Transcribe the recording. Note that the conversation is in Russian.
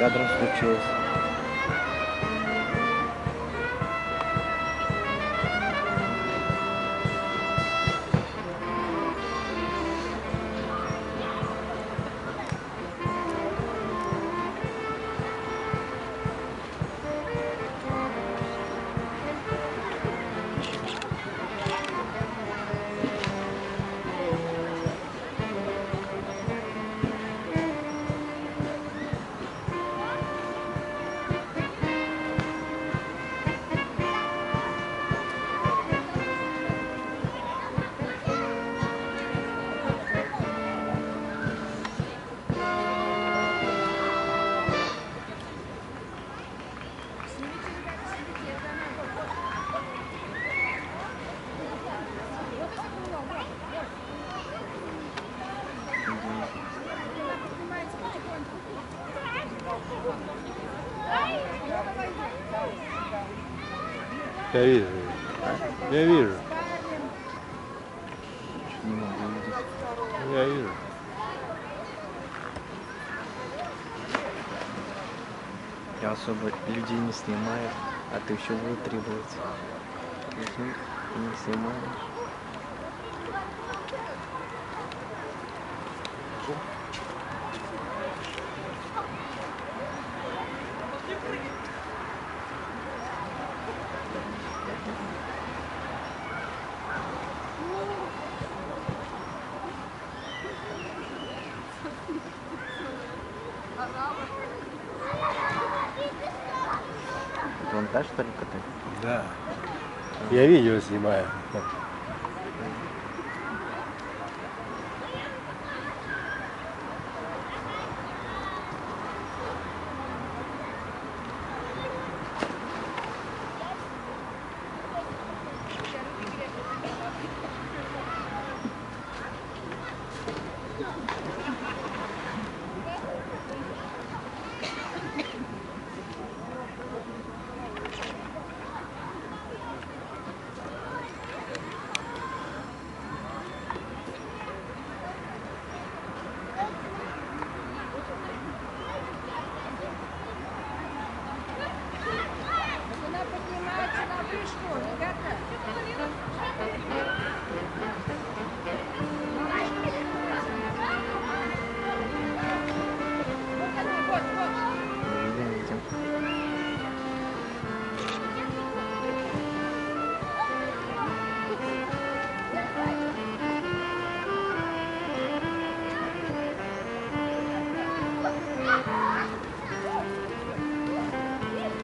кадром случилось. Я вижу. Я вижу. Я вижу. Я особо людей не снимаю, а ты еще будет требовать. Возьми, не снимаешь. Вон та что ли катать? Да. Я видео снимаю.